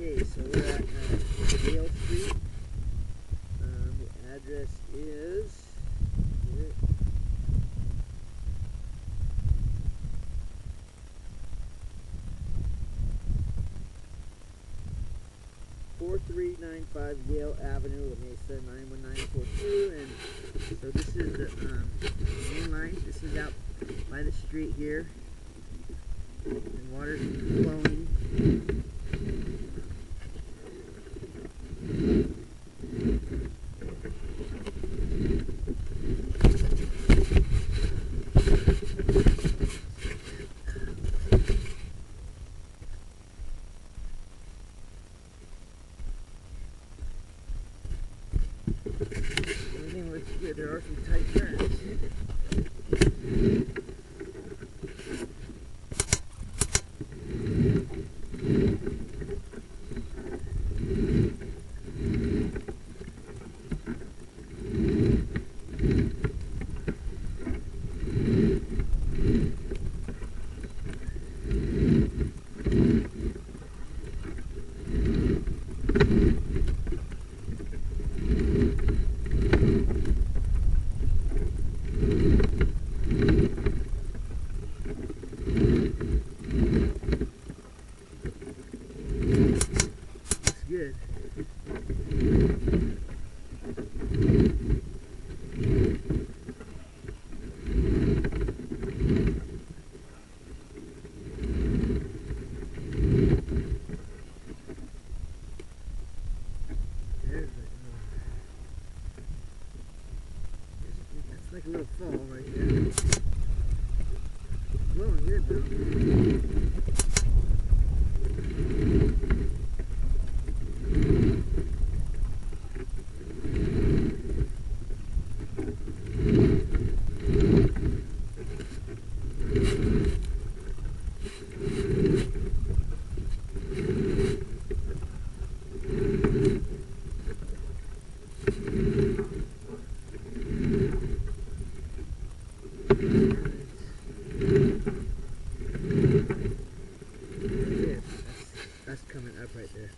Okay, so we're at uh, Dale Street. Um, the address is. Four three nine five Yale Avenue, La Mesa nine one nine four two, and so this is the um, main line. This is out by the street here, and water's flowing. yeah, there are some tight turns. is. Like a little fall right there. Blowing good though. right there.